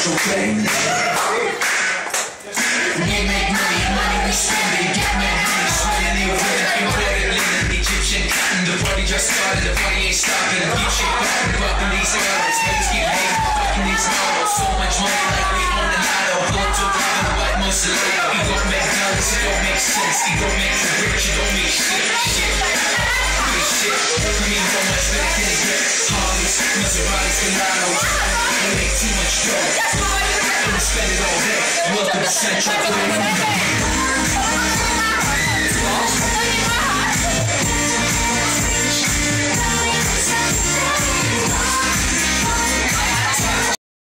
so bang. We make money, money we spend it. Get mad money, swinging the event. Imported linen, Egyptian cotton. The party just started, the party ain't stopping. Keep shit popping, bumping these arrows. Haters keep hating, fucking these models. So much money like we own the lotto. Pull to round the white Mussolini. You don't make dollars, it don't make sense. You don't make you rich, you don't make shit. Shit. Shit. I mean, how much better can it get? Harleys, Maseratis, Gelatos. Central.